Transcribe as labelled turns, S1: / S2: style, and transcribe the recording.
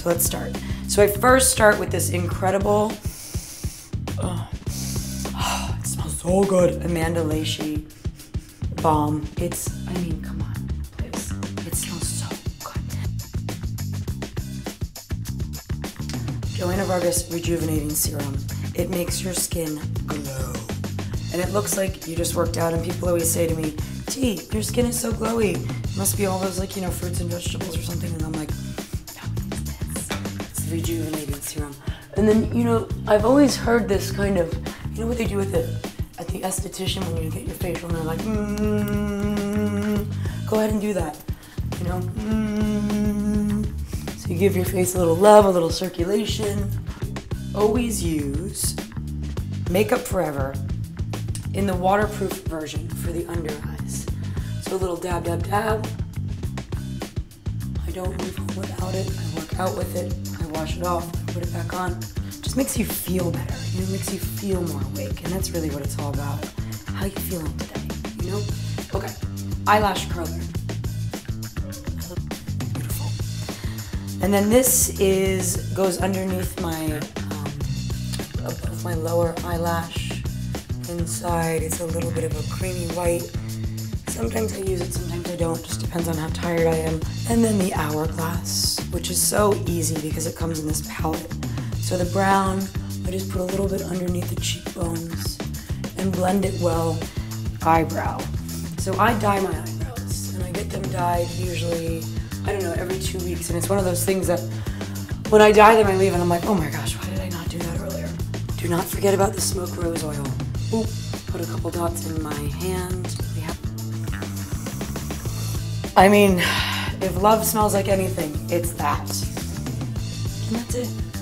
S1: So let's start. So I first start with this incredible, oh, oh, it smells so good, Amanda Lacey balm. It's, I mean, come on, please. It smells so good. Joanna Vargas Rejuvenating Serum. It makes your skin glow. And it looks like you just worked out, and people always say to me, T, your skin is so glowy. It must be all those, like, you know, fruits and vegetables or something. And I'm like, Rejuvenating Serum. And then, you know, I've always heard this kind of, you know what they do with it at the esthetician when you get your facial, and they're like, mm, go ahead and do that. You know, mm. so you give your face a little love, a little circulation. Always use Makeup Forever in the waterproof version for the under eyes. So a little dab, dab, dab. I don't move without it. I work out with it. Wash it off. Put it back on. Just makes you feel better. You know, it makes you feel more awake, and that's really what it's all about. How you feeling today? You know? Okay. Eyelash curler. Beautiful. And then this is goes underneath my um, above my lower eyelash. Inside, it's a little bit of a creamy white. Sometimes I use it, sometimes I don't. Just depends on how tired I am. And then the hourglass, which is so easy because it comes in this palette. So the brown, I just put a little bit underneath the cheekbones and blend it well. Eyebrow. So I dye my eyebrows, and I get them dyed usually, I don't know, every two weeks. And it's one of those things that when I dye them, I leave and I'm like, oh my gosh, why did I not do that earlier? Do not forget about the smoke rose oil. Oop, put a couple dots in my hand. We have I mean, if love smells like anything, it's that. And that's it.